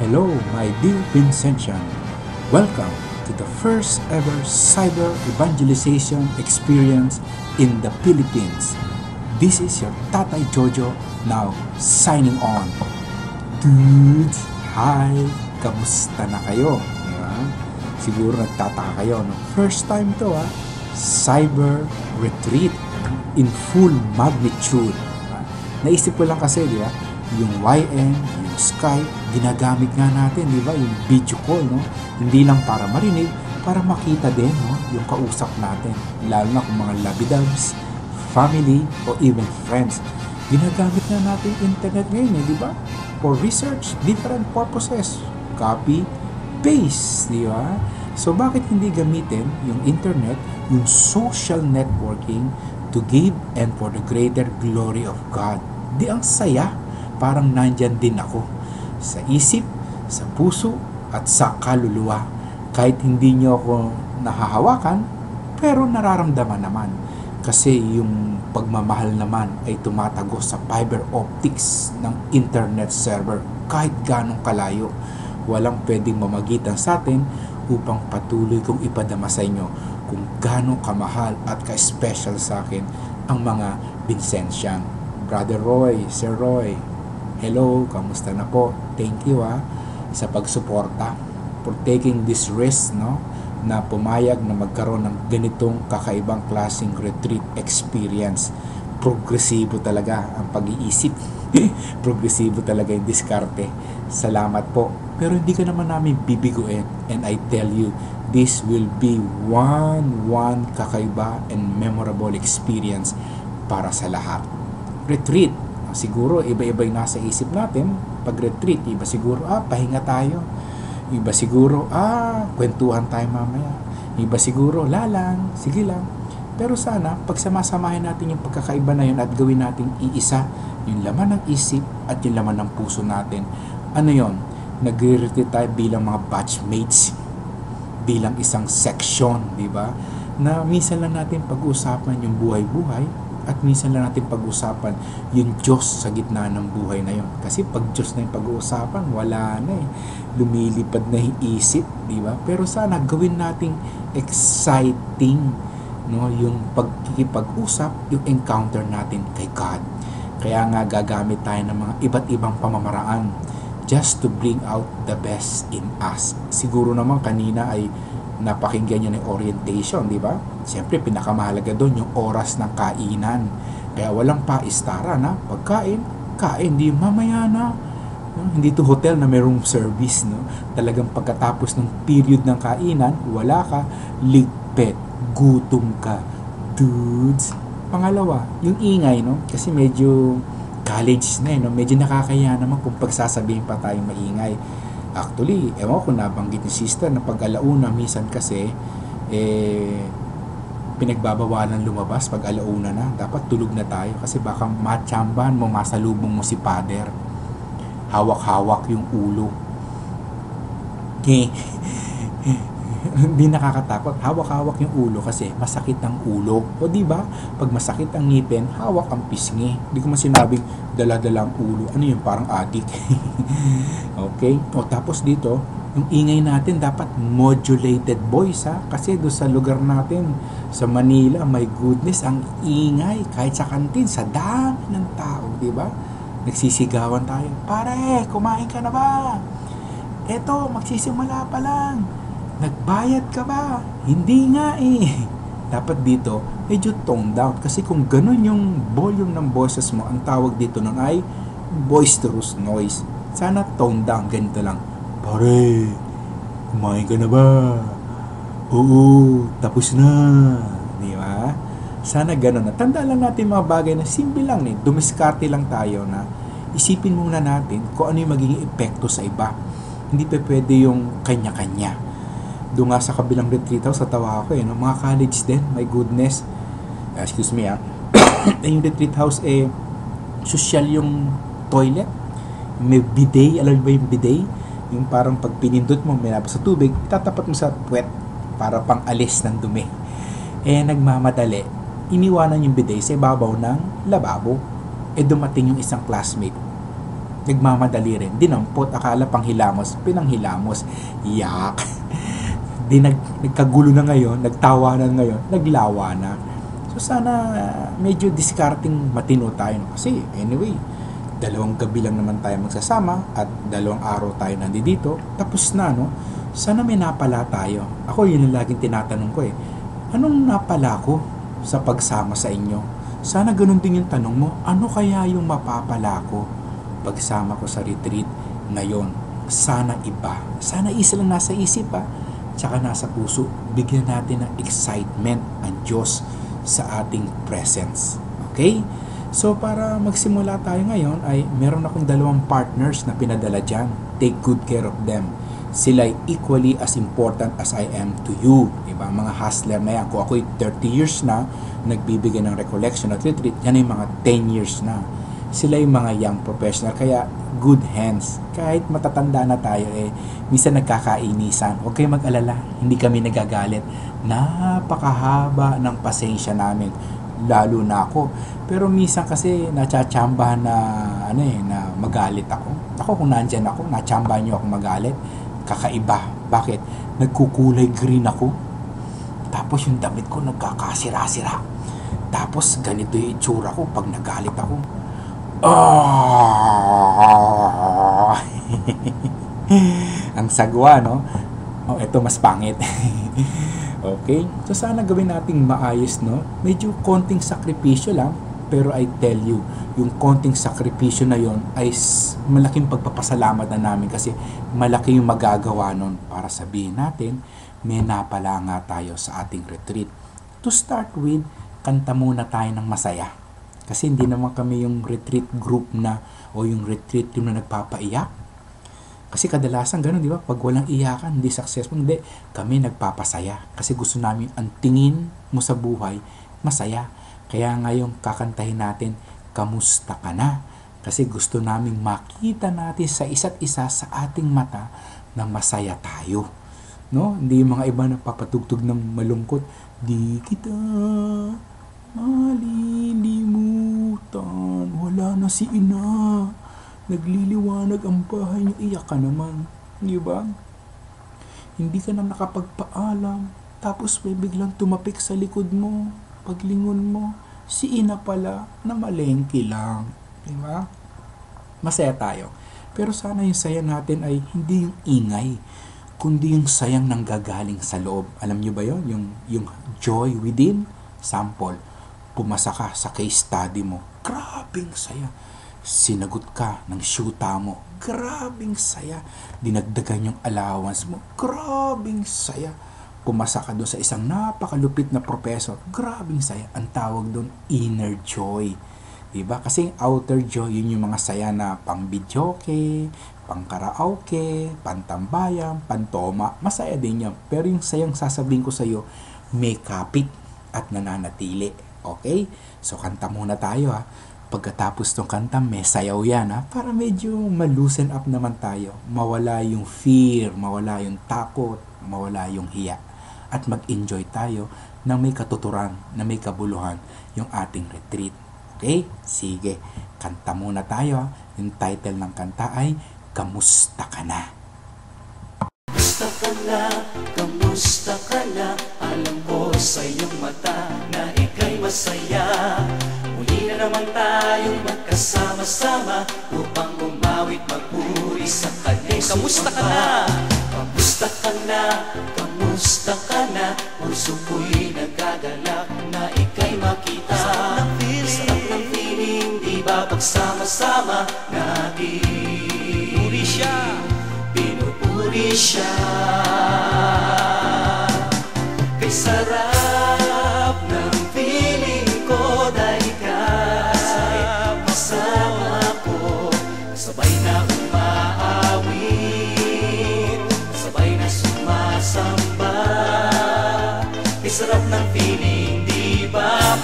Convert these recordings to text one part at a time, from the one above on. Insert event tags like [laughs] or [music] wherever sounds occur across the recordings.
Hello, my dear Vincentian. Welcome to the first ever cyber evangelization experience in the Philippines. This is your Tatay Jojo now signing on. Dudes, hi! Kamusta na kayo? Diba? Siguro nagtataka kayo. No? First time to ha. Cyber retreat in full magnitude. Diba? Naisip ko lang kasi, di ba? Yung YN, yung Skype, ginagamit nga natin, di ba? Yung video call, no? Hindi lang para marinig, para makita din, no? Yung kausap natin. Lalo na kung mga labidabs, family, o even friends. Ginagamit na natin internet ngayon, eh, di ba? For research, different purposes. Copy, paste, di ba? So, bakit hindi gamitin yung internet, yung social networking to give and for the greater glory of God? Di ang saya, parang nandyan din ako. Sa isip, sa puso, at sa kaluluwa. Kahit hindi nyo ako nahahawakan, pero nararamdaman naman. Kasi yung pagmamahal naman ay tumatago sa fiber optics ng internet server kahit ganong kalayo. Walang pwedeng mamagitan sa atin upang patuloy kong ipadama sa inyo kung gaano kamahal at ka-special sa akin ang mga Vincentian. Brother Roy, Sir Roy, hello, kamusta na po? Thank you ah sa pagsuporta for taking this risk no na pumayag na magkaroon ng ganitong kakaibang klaseng retreat experience. Progresibo talaga ang pag-iisip. [laughs] Progresibo talaga yung diskarte. Salamat po. Pero hindi ka naman namin bibiguin. And I tell you, this will be one, one kakaiba and memorable experience para sa lahat. Retreat. Siguro, iba-iba yung nasa isip natin. Pag retreat, iba siguro, ah, pahinga tayo. Iba siguro, ah, kwentuhan tayo mamaya. Iba siguro, lalang, sige lang. Pero sana, pagsamasamahin natin yung pagkakaiba na yun at gawin natin iisa, yung laman ng isip at yung laman ng puso natin. Ano yon? Nagre-retreat tayo bilang mga batchmates, bilang isang section, di ba? Na minsan lang natin pag-usapan yung buhay-buhay at minsan lang natin pag-usapan yung Diyos sa gitna ng buhay na yon. Kasi pag Diyos na yung pag-uusapan, wala na eh. Lumilipad na yung isip, di ba? Pero sana gawin nating exciting no yung pagkikipag-usap, yung encounter natin kay God. Kaya nga gagamit tayo ng mga iba't ibang pamamaraan just to bring out the best in us. Siguro naman kanina ay napakinggan niya ng orientation, di ba? Siyempre, pinakamahalaga doon yung oras ng kainan. Kaya walang paistara na pagkain, kain, di mamaya na. No? Hindi to hotel na mayroong service. No? Talagang pagkatapos ng period ng kainan, wala ka, ligpet, gutom ka. Dudes. Pangalawa, yung ingay, no? Kasi medyo college na eh, no? Medyo nakakaya naman kung pagsasabihin pa tayong maingay. Actually, ewan ko nabanggit ni sister na pag alauna, minsan kasi, eh, pinagbabawalan lumabas pag alauna na. Dapat tulog na tayo kasi baka matsambahan mo, masalubong mo si father. Hawak-hawak yung ulo. [laughs] [laughs] Hindi nakakatakot. Hawak-hawak yung ulo kasi masakit ang ulo. O di ba? Pag masakit ang ngipin, hawak ang pisngi. Hindi ko man sinabing dala-dala ang ulo. Ano yun? Parang adik. [laughs] okay? O tapos dito, yung ingay natin dapat modulated voice ha kasi do sa lugar natin sa Manila my goodness ang ingay kahit sa kantin sa dami ng tao di ba nagsisigawan tayo pare kumain ka na ba eto magsisimula pa lang nagbayad ka ba hindi nga eh dapat dito medyo tone down kasi kung ganun yung volume ng boses mo ang tawag dito ng ay boisterous noise sana tone down ganito lang Pare, kumain ka na ba? Oo, tapos na. Di ba? Sana ganun na. Tanda lang natin mga bagay na simple lang eh. Dumiskarte lang tayo na isipin muna natin kung ano yung magiging epekto sa iba. Hindi pa pwede yung kanya-kanya. Doon nga sa kabilang retreat house, sa tawa ako eh. No? Mga college din, my goodness. Uh, excuse me ah. [coughs] yung retreat house eh, social yung toilet. May bidet, alam mo ba yung bidet? yung parang pag pinindot mo, minabas sa tubig, tatapat mo sa puwet para pang alis ng dumi. Eh, nagmamadali. iniwanan yung bidet sa ibabaw ng lababo. E dumating yung isang classmate. Nagmamadali rin. Dinampot. Akala panghilamos. Pinanghilamos. Yak. [laughs] Di nag, nagkagulo na ngayon. Nagtawanan ngayon. Naglawa na. So sana medyo discarding matino tayo. Kasi anyway, dalawang gabi lang naman tayo magsasama at dalawang araw tayo nandito. Tapos na, no? Sana may napala tayo. Ako yun ang laging tinatanong ko eh. Anong napala ko sa pagsama sa inyo? Sana ganun din yung tanong mo, ano kaya yung mapapala ko pagsama ko sa retreat ngayon? Sana iba. Sana isa lang nasa isip ha. Tsaka nasa puso. Bigyan natin ng excitement ang Diyos sa ating presence. Okay? So para magsimula tayo ngayon ay meron akong dalawang partners na pinadala dyan. Take good care of them sila equally as important as I am to you. Diba? Mga hustler na yan. Kung ako'y 30 years na, nagbibigay ng recollection at retreat, yan ay mga 10 years na. Sila yung mga young professional. Kaya, good hands. Kahit matatanda na tayo, eh, minsan nagkakainisan. Huwag kayong mag-alala. Hindi kami nagagalit. Napakahaba ng pasensya namin. Lalo na ako. Pero minsan kasi nachachambahan na ano eh, na magalit ako. Ako kung nandyan ako, nachambahan niyo ako magalit kakaiba. Bakit? Nagkukulay green ako. Tapos yung damit ko nagkakasira-sira. Tapos ganito yung itsura ko pag nagalit ako. Oh! [laughs] Ang sagwa, no? Oh, ito mas pangit. [laughs] okay? So sana gawin nating maayos, no? Medyo konting sakripisyo lang pero I tell you, yung konting sakripisyo na yon ay malaking pagpapasalamat na namin kasi malaki yung magagawa nun para sabihin natin, may napala nga tayo sa ating retreat. To start with, kanta muna tayo ng masaya. Kasi hindi naman kami yung retreat group na o yung retreat team na nagpapaiyak. Kasi kadalasan ganun, di ba? Pag walang iyakan, hindi successful. Hindi, kami nagpapasaya. Kasi gusto namin ang tingin mo sa buhay, masaya kaya ngayon kakantahin natin, Kamusta ka na? Kasi gusto naming makita natin sa isa't isa sa ating mata na masaya tayo. No? Hindi yung mga iba na papatugtog ng malungkot. Di kita malilimutan. Wala na si ina. Nagliliwanag ang bahay niyo. Iyak ka naman. Di ba? Hindi ka na nakapagpaalam. Tapos may biglang tumapik sa likod mo paglingon mo, si ina pala na malengke lang. Di ba? Masaya tayo. Pero sana yung saya natin ay hindi yung ingay, kundi yung sayang nang gagaling sa loob. Alam niyo ba yon Yung, yung joy within. Sample, pumasa ka sa case study mo. Grabing saya. Sinagot ka ng shoota mo. Grabing saya. Dinagdagan yung allowance mo. Grabing saya pumasa ka doon sa isang napakalupit na professor, grabing saya. Ang tawag doon, inner joy. Diba? Kasi outer joy, yun yung mga saya na pang videoke, pang karaoke, pantambayan, pantoma. Masaya din yan. Pero yung sayang sasabihin ko sa iyo, may kapit at nananatili. Okay? So, kanta muna tayo ha. Pagkatapos ng kanta, may sayaw yan ha. Para medyo malusen up naman tayo. Mawala yung fear, mawala yung takot, mawala yung hiya at mag-enjoy tayo na may katuturan, na may kabuluhan yung ating retreat. Okay? Sige, kanta muna tayo. Yung title ng kanta ay Kamusta Ka Na? Kamusta ka na? Kamusta ka na? Alam ko sa iyong mata na ikay masaya. Muli na naman tayong magkasama-sama Upang umawit magpuri sa kanyang Kamusta ka na? Kamusta ka na? Kamusta ka na? Puso ko'y nagagalak na ikay makita. Sarap ng feeling, Sarap ng feeling. Di ba? Pagsama-sama natin. Pinupuri siya. Pinupuri siya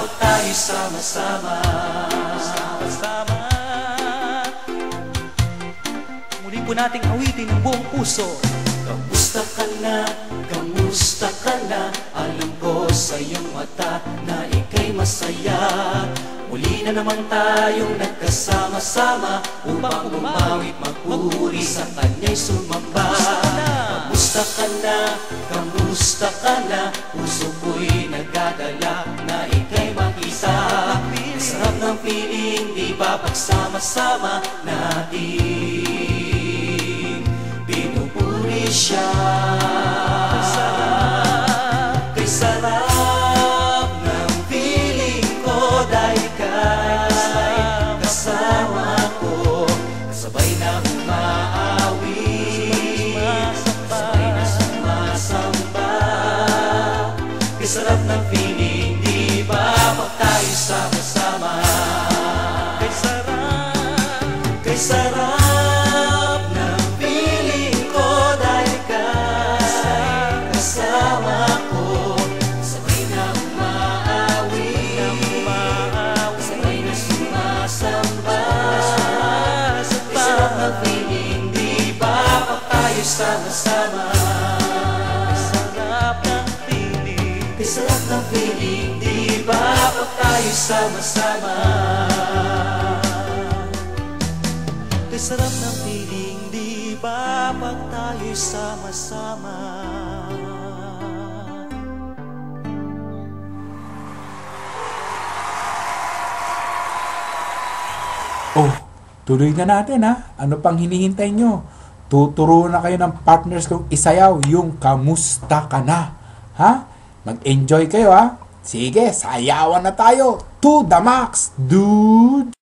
pag tayo sama-sama. Sama-sama. Muli po nating awitin ng buong puso. Kamusta ka na? Kamusta ka na? Alam ko sa iyong mata na ikay masaya. Na naman tayong nagkasama-sama Upang bumawit magpuri sa kanya'y sumamba. Kamusta ka na, kamusta ka na? Puso ko'y nagdadala na ika'y makita Sarap ng piling, di ba pagsama-sama natin? Pinupuri siya. Kay sarap ng piling ko Dahil kasama ko Kasabay na umaawit Kasabay na sumasamba. Kay sarap tayo sama-sama Kay sarap Kay sarap ko Dahil kay kasama ko Sabay na umaawit Sabay Kay sarap ng piling Di ba? Pag tayo sama-sama pag tayo sama-sama Kay sarap ng piling Di ba pag tayo sama-sama Oh, tuloy na natin ha. Ano pang hinihintay nyo? Tuturo na kayo ng partners kong isayaw yung kamusta ka na. Ha? Mag-enjoy kayo ha. Sige, sayawan na tayo. To the max, dude!